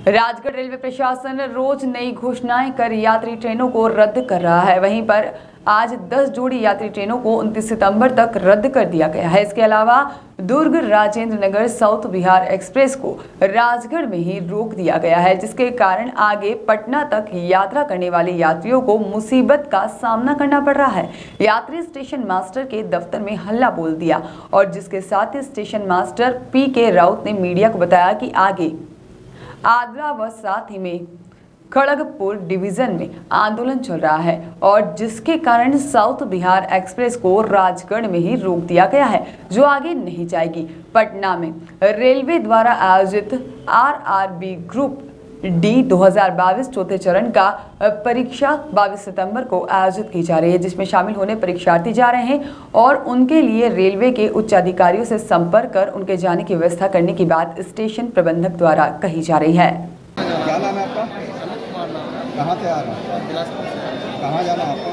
Rajgarh railway प्रशासन रोज नई घोषणाएँ कर यात्री ट्रेनों को रद्द कर रहा है। वहीं पर आज 10 जोड़ी यात्री ट्रेनों को 29 सितंबर तक रद्द कर दिया गया है। इसके अलावा दुर्ग राजेंद्र नगर साउथ बिहार एक्सप्रेस को राजगढ़ में ही रोक दिया गया है, जिसके कारण आगे पटना तक यात्रा करने वाले यात्रियों को मुसीबत का सामना करना पड़ रहा है। यात्री स्टेशन मास्टर के दफ्तर में हल्ला बोल दिया और जिसके साथ ही स्टेशन मास्टर पी के राउत ने मीडिया को बताया कि आगे आगरा व साथ ही में खड़गपुर डिवीज़न में आंदोलन चल रहा है और जिसके कारण साउथ बिहार एक्सप्रेस को राजगढ़ में ही रोक दिया गया है, जो आगे नहीं जाएगी। पटना में रेलवे द्वारा आयोजित आरआरबी ग्रुप डी 2022 चौथे चरण का परीक्षा 22 सितंबर को आयोजित की जा रही है जिसमें शामिल होने परीक्षार्थी जा रहे हैं और उनके लिए रेलवे के उच्च अधिकारियों से संपर्क कर उनके जाने की व्यवस्था करने की बात स्टेशन प्रबंधक द्वारा कही जा रही है। क्या नाम है आपका? कहाँ से आ रहे कहाँ जाना है आपको?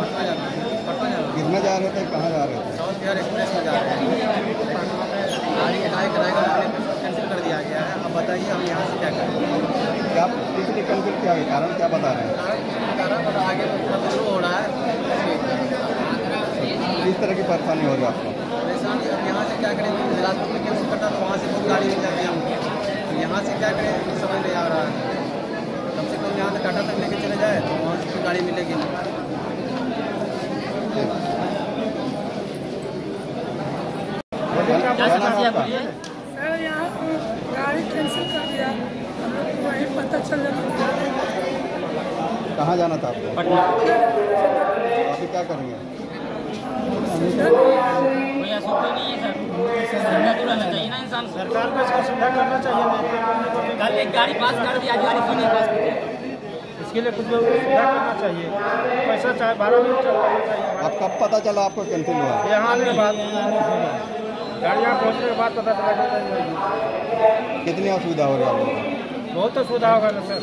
किसमें जा रहे थे? कहाँ जा रहे थे साउथ बिहार एक्सप्रेस में जा रहे हैं गाड़ी एकाएक रायगढ़ वाले कैंसिल कर दिया गया है अब बताइए हम यहाँ से क्या करें क्या कैंसिल किया गया कारण क्या बता रहे हैं? कारण है आगे हो रहा है। किस तरह की परेशानी हो रही है आपको? परेशानी अब यहाँ से क्या करें? तो वहाँ से बहुत गाड़ी मिल जाती है। हमको तो यहाँ से क्या करें? कुछ समझ नहीं आ रहा है। कम से कम यहाँ से टाटा तक लेके चले जाए तो वहाँ से गाड़ी मिलेगी है सर यहाँ गाड़ी कैंसिल कर दिया हम लोग को वहीं पता चल जाता कहाँ जाना था आपको? पटना। अभी क्या करेंगे? है तो इंसान सरकार को इसका सुविधा करना चाहिए कल एक गाड़ी पास कर दिया आज गाड़ी क्यों नहीं पास की इसके लिए कुछ सुविधा करना चाहिए। पैसा चाहे चलना चाहिए। अब कब पता चला आपको कैंसिल हुआ? यहाँ आने के बाद। गाड़ियाँ पहुँचने के बाद पता चला कितनी असुविधा हो रही है आप बहुत असुविधा सुविधा होगा ना सर।